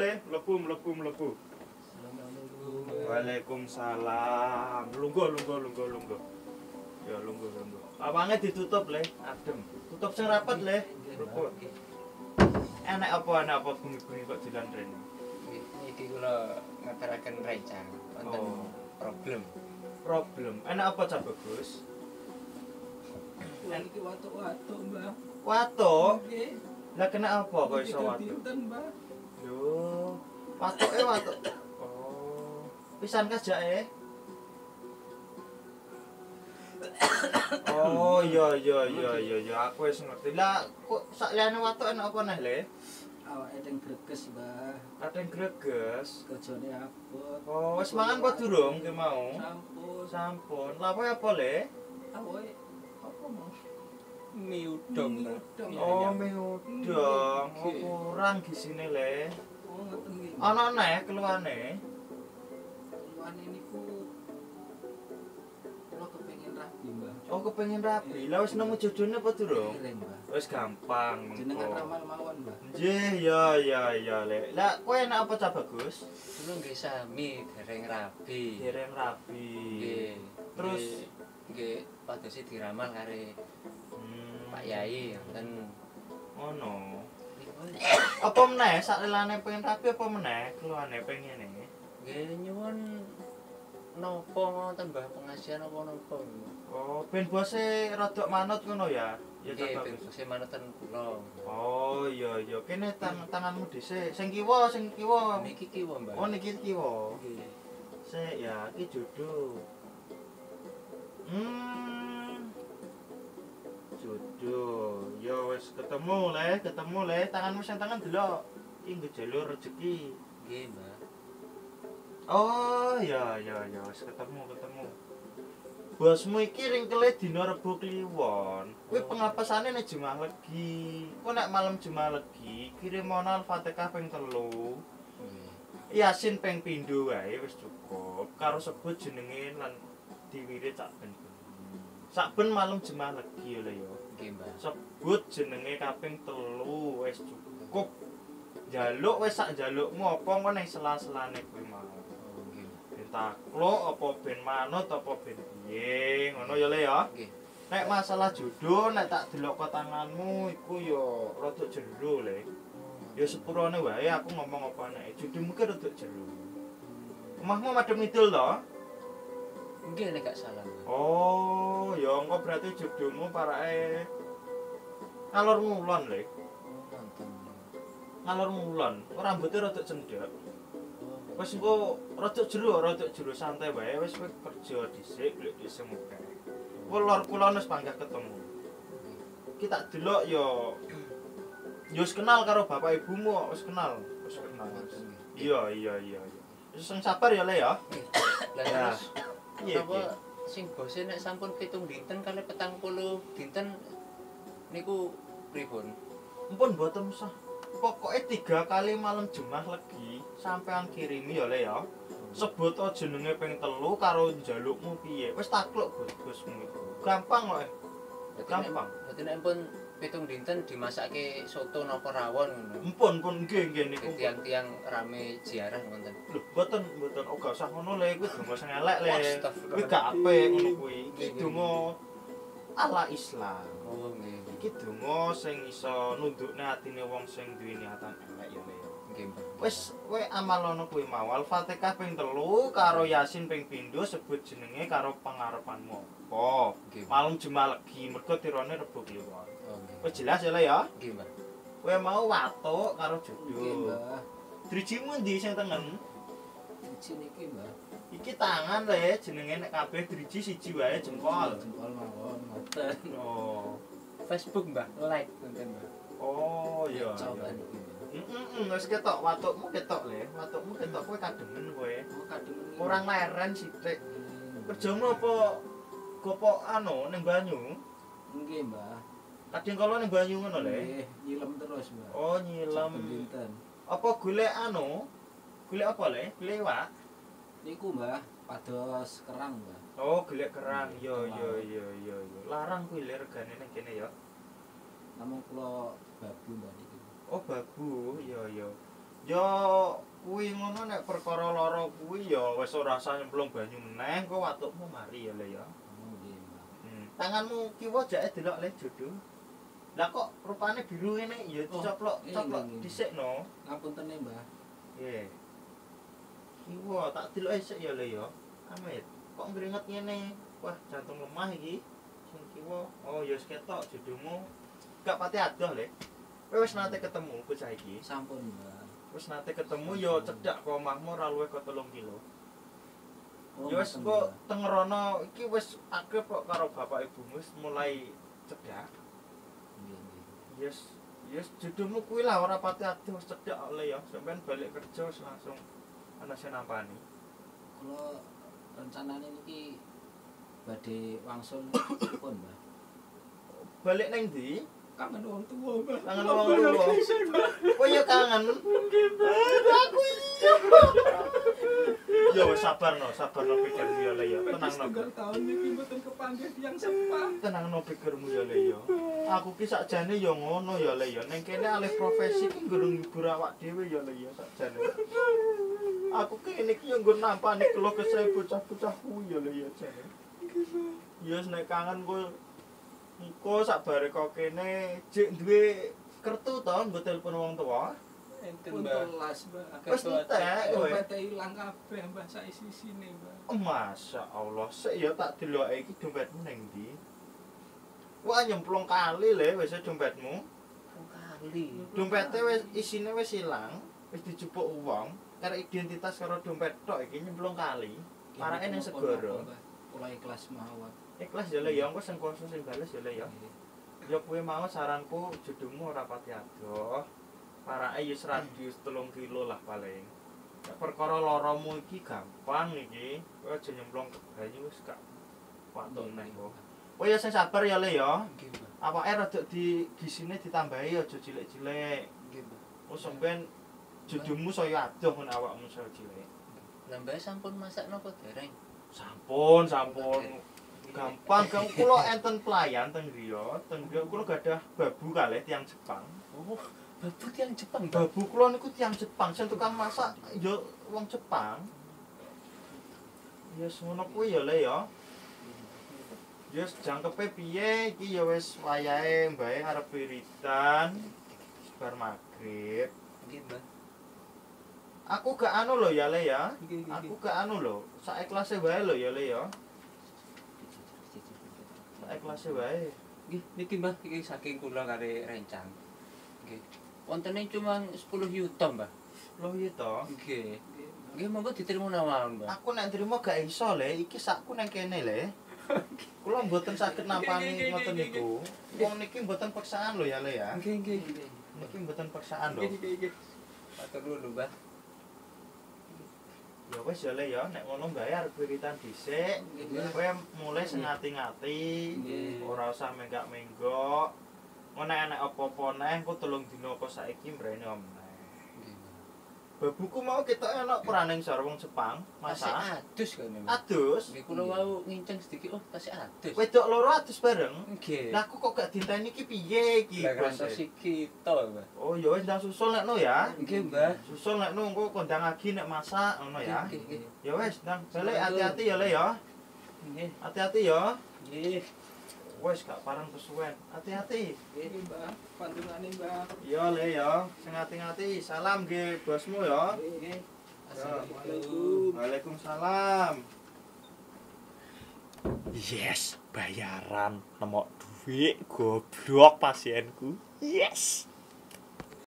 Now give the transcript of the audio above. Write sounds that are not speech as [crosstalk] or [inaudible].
Le. Mlebu, mlebu, mlebu. Waalaikumsalam. Lungguh, lungguh, lungguh, lungguh. Ya, lungguh, lungguh. Lawange ditutup, Le. Adem. Tutup sing rapet, Le. Enak apa enak apa bengi-bengi kok jalan rene? Iki kula ngaturaken rencang wonten Oh. problem. Problem. Enak apa Cak Bagus? Iki watuk-watuk, Mbah. Watuk. Nggih. Lah kena apa kok iso watuk? dinten, Mbah. Yo, watuke watuk. Oh, pisan kajake. Oh, iya iya iya iya iya aku wis ngerti. Lah kok sakliyane watuk enak apa neh, Le? Awake teng greges, Mbah. Kadang greges. Kerjane abot. Oh, wis mangan apa durung ki mau? Sampun. Sampun. Lah apa apa, Le? Awake apa mau? Udang. Iya, Oh, mie udang. Oh, kurang gisine, Le. Oh, ngoten nggih. Ana neh keluane. Luane niku kula kepengin rapi, Mbah. Oh, kepengin rapi. Lah wis nemu jojone apa durung? Wis gampang Jenengan ramal mawon, Mbah. Nggih, ya ya ya, Le. Lah kowe enak apa Cak Bagus? Kula nggih sami dereng rabi. Dereng rapi. Nggih. Terus nggih padosi diramal kare hmm, Pak Yai wonten ngono. Apa meneh saklelane pengen rapi apa meneh keluane pengene? nggih nyuwun napa ngoten Mbah pengasihan apa napa. Oh, ben bose rodok manut ngono ya. Ya Cak ben Bagus. kuse manuten kula. Oh, iya iya. Kene tang tanganmu dhisik. Sing kiwa, sing kiwa. Niki kiwa Mbah. Oh, niki kiwa. Nggih. Sik ya, iki jodoh. Hmm. Jodoh. Ya wis ketemu le, ketemu le. Tanganmu sing tangan delok. Iki nggo jalur rezeki. Nggih Mbah. Oh, ya ya ya wis ketemu, ketemu. Bosmu iki ringkele dina Rebo Kliwon. Kuwi pengapasane nek Jumat Legi. Kok nek malam Jumat Legi kirim ana Al-Fatihah ping telu. Nggih. Yasin ping pindho wae wis cukup. Karo sebut jenenge lan diwirit sak ben. Saben malam Jumat Legi lho ya. Nggih Mbah. Sebut jenenge kaping telu wis cukup. Jaluk wis sak jalukmu apa engko ning sela-selane kuwi mau. Nggih. Ben takluk apa ben manut apa ben piye ngono ya le ya. Nggih. Nek masalah jodoh nek tak delok kok tanganmu iku ya rada jero le. Ya sepurane wae aku ngomong apa nek jodohmu ki rada jero. Omahmu madhep ngidul to? Nggih nek gak salah. Oh, ya engko berarti jodohmu parake ngalor ngulon le. Oh nonton. Ngalor ngulon, ora rambutnya rada cendhek. Wis engko rada jero, rada jero santai wae wis kowe kerja dhisik, golek dhisik muga. Kulor kulon wis panggah ketemu. Ki tak delok ya ya wis kenal karo bapak ibumu, wis kenal, wis kenal. Iya, iya, iya. Wis sabar ya, Le ya. Lah terus Iya, Napa iya. sing bose nek sampun pitung dinten kali petang puluh dinten niku pripun? Ampun mboten usah. Pokoke tiga kali malam Jumat legi sampean kirimi ya, Le ya. Sebut o jenenge ping telu karo njalukmu piye. Wis takluk bos-bosmu. Gampang kok. eh. Gampang. Berarti nek pun pitung dinten dimasake soto napa rawon ngono. Empun pun nggih nggih niku. Tiang-tiang rame ziarah ngoten. Lho, mboten mboten oh gak usah ngono le, kuwi donga sing elek le. Kuwi gak apik ngono kuwi. Iki donga ala Islam. Oh nggih. Iki donga sing iso nundukne atine wong sing duwe niatan elek ya le. Nggih, Mbak. Wis kowe amalono kuwi mau Al-Fatihah ping telu karo Yasin ping pindho sebut jenenge karo pangarepanmu. Apa? Nggih. Malam Jumat legi mergo tirone Rebo Kliwon. Oh nggih. Wis jelas ya ya. Nggih, Mbak. Kowe mau watuk karo Nggih, jodoh. Mbah. Drijimu ndi sing tengen? Siji niki, Mbah. Iki tangan le jenenge nek kabeh driji siji wae jempol. Jempol mawon, ngoten. Oh. Facebook, Mbak. Like ngoten, Mbak. Oh iya. Coba niki, Mbah. Heeh, wis ketok watukmu ketok le. Watukmu ketok kowe kademen kowe. Oh, kademen. Kurang leren sithik. Hmm. Kerjamu apa gopo anu ning banyu? Nggih, Mbah. Kadang kala ning banyu ngono le. Nggih, nyilem terus, Mbah. Oh nyilam. Saben dinten. Apa golek anu? Golek apa le? Golek iwak. Niku, Mbah, pados kerang, Mbah. Oh, golek kerang. Yo yo yo yo yo. Larang kuwi le regane ning kene ya. Namung kula babu, Mbah niki. Oh, babu. Yo yo. Yo kuwi ngono nek perkara lara kuwi ya wis ora usah nyemplung banyu meneh, kok watukmu mari ya le ya. Tanganmu kiwa jake delok le jodoh. Lah kok rupane biru ngene ya Oh, dicoplok iya, coplok dhisikno. Ngapunten, Mbah. Nggih. Kiwa tak deloke sik ya le ya. Amit, kok ngringet ngene? Wah, jantung lemah iki. Sing kiwa, oh ya wis ketok jodohmu. Gak pati adoh le. Wis nate ketemu bocah iki. Sampun, Mbah. Wis nate ketemu ya cedhak kok omahmu ora luwih kok 3 kilo. Oh, Ya wis kok Mbah. tengerono iki wis akrab kok karo bapak ibumu wis mulai cedhak. Nggih, nggih. Yes, yes jodohmu kuwi lah ora pati adoh wis cedhak oleh ya. Sampeyan balik kerja langsung ana sing nampani. Kula rencanane niki badhe wangsul pun, Mbah. Balik nang ndi? Kangen wong tuwa, Mbah. Kangen wong tuwa. Kowe ya kangen. Aku iya. Ya wis sabar no, sabar no pikirmu ya le ya. Tenang no. tahun niki mboten kepanggih tiyang sepah. tenang no pikirmu ya le ya. Aku ki sakjane ya ngono ya le ya. Ning kene alih profesi ki nggo ngibur awak dhewe ya le ya sakjane. Aku ki ini ki yo nggo nampani kelo kesah bocah-bocah kuwi ya le ya jane. Ya wis nek kangen kowe engko sakbare kok kene jek duwe kertu to nggo telepon wong tuwa. Enten Pun Mbah. telas, Mbah. Wis entek kowe. Dompete ilang kabeh, Mbah, sak isi-isine, Mbah. Masya Allah, sik ya tak deloke iki dompetmu ning ndi? Wah nyemplung kali le wis dompetmu. kali. dompete wis isine wis ilang wis dijupuk uang karo identitas karo dompet tok iki nyemplung kali Parake ning segara. Kula ikhlas mawon. ikhlas ya le ya engko sing kuasa sing bales ya le ya ya kuwi mau saranku jodohmu ora pati adoh parake ya radius 3 kilo lah paling Nek perkara laramu iki gampang iki kowe aja nyemplung ke banyu wis gak watuk neh kok kowe ya sing sabar ya le ya Nggih, awake rada di gisine ditambahi aja cilik-cilik Nggih, Mbah. Oh sampean jodohmu saya adoh nek awakmu saya cilik. Lah Mbah sampun masak napa dereng? Sampun, sampun. Gampang, gampang kula enten pelayan teng griya, teng griya kula gadah babu kalih tiyang Jepang. Oh, babu yang Jepang, Mbah. Babu kula niku tiyang Jepang, sing tukang masak ya wong Jepang. Ya semono kuwi ya le ya. Ya jangkepe piye iki ya wis wayahe mbae arep wiridan bar magrib. Nggih, Mbah. Aku gak anu lho ya le ya. Aku gak anu lho, sak ikhlase wae lho ya le ya. Sak ikhlase wae. Nggih, niki Mbah iki saking kula kare rencang. Nggih. Wontene cuma 10 yuta, Mbah. Lho iya to. Nggih. Nggih, monggo diterima mawon, Mbah. Aku nek nrimo gak iso le, iki sakku nang kene le. [laughs] Kula mboten saged nampani ngoten niku. Wong niki mboten paksaan lho ya le ya. Nggih, nggih, nggih. Niki mboten paksaan lho. Nggih, nggih, nggih. Matur nuwun, Mbah. Ya wis ya le ya, nek ngono bayar wiritan dhisik. Kowe mulai sing ngati-ngati, Nggih. ora usah menggak-menggok. Ngono nek apa-apa neh, engko telung dina kok saiki mrene. Nggih, Mbah. Babuku mau kita enak peraning sar wong Jepang, masa adus kan, Mbah. adus. Nggih, kula wau nginceng sedikit, oh tasik adus. Wedok loro adus bareng. Nggih. Lah aku kok gak dinteni iki piye iki? Lah kantos iki to, Mbah. Oh ya wis ndang susul nek no ya. Nggih, Mbah. Susul nek no engko kondang lagi nek masak ngono ya. Nggih, nggih. Ya wis ndang balik hati-hati ya le ya. Nggih. Hati-hati ya. Nggih. Wis gak parang kesuwen. Hati-hati. Nggih, Mbah. Pantunane, Mbah. Ya le ya. Sing hati-hati. Salam nggih bosmu ya. Nggih. Assalamualaikum. Waalaikumsalam. Yes, bayaran nemok duit goblok pasienku. Yes.